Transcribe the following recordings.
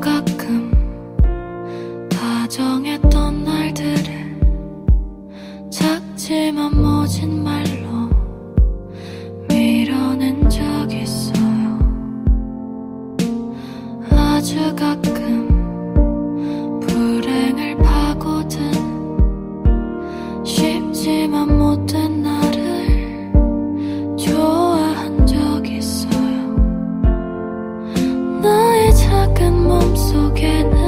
가끔 다 정했던 날들을 작지만 모진 말로 밀어낸 적 있어요. 아주 가끔 불행을 파고든 쉽지만 못된 나를 좋아한 적 있어요. 작은 몸속에는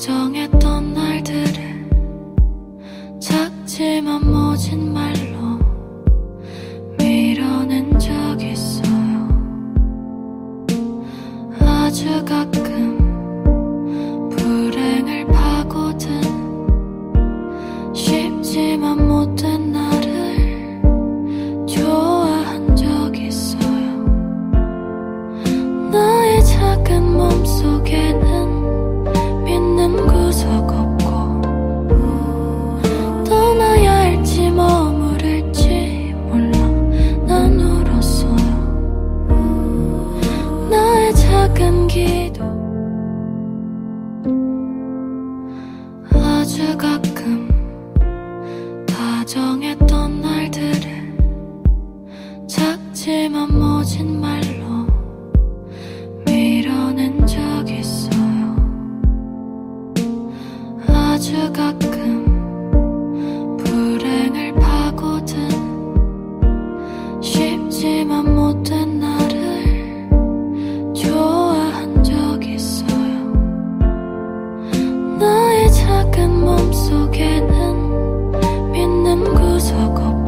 정해 감기도 아주 가끔 다정했던 작은 몸속에는 믿는 구석 없